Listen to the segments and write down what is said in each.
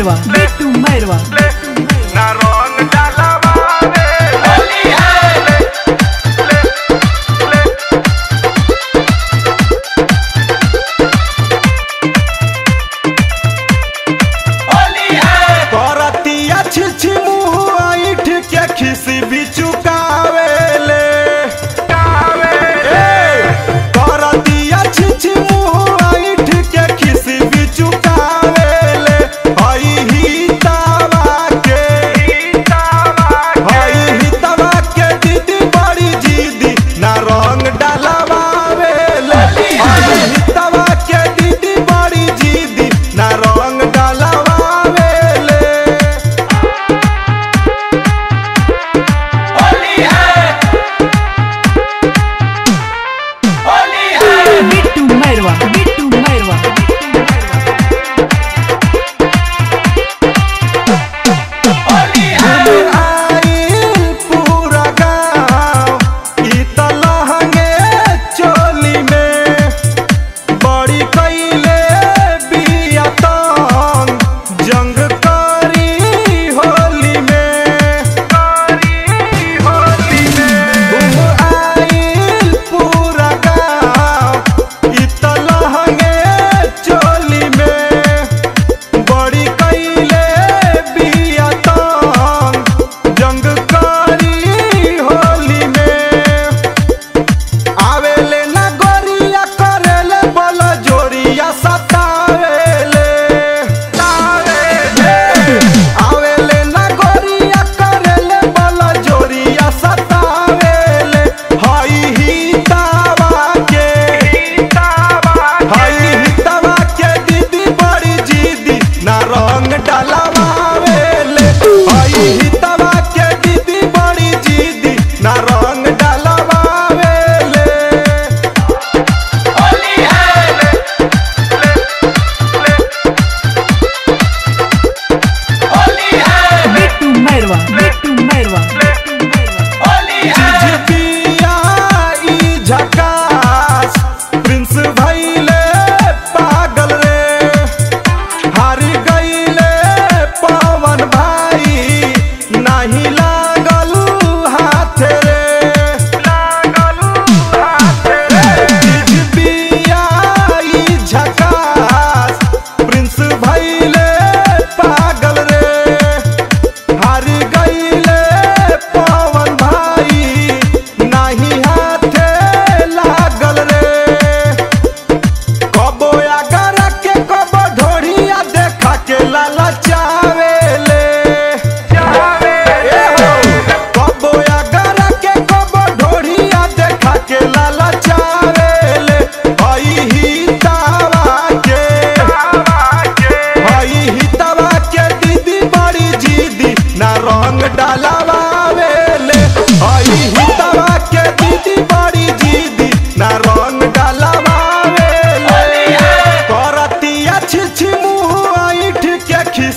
मैरवा बिट्टू मैरवा ना Cairwa. さ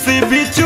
से बिछ